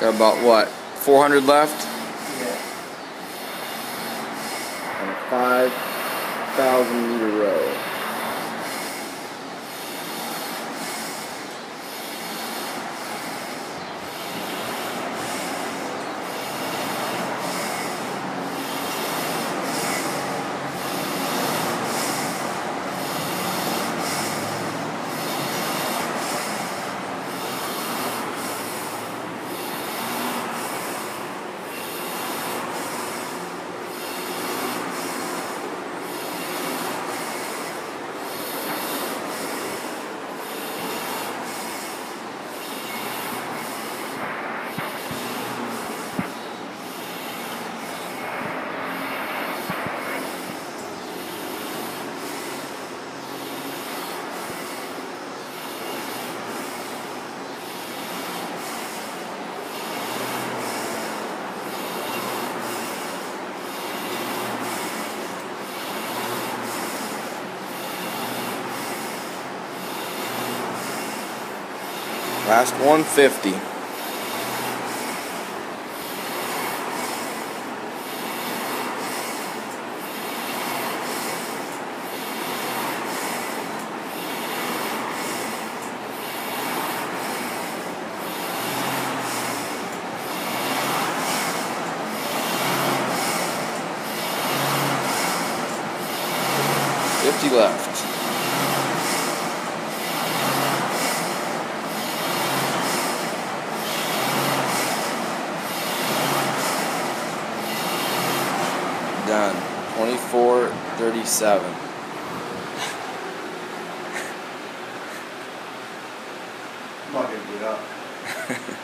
Got about what? 400 left? Yeah. On a 5,000 meter row. Last 150. Fifty left. Done. Twenty-four thirty-seven. I'm not gonna get up.